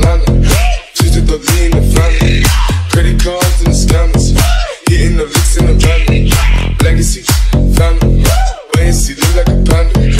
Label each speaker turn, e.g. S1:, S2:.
S1: banana. it the lean and family. Credit cards and the scammers. Hitting the licks in the family. Legacy, family. Wait and see, look like a panda.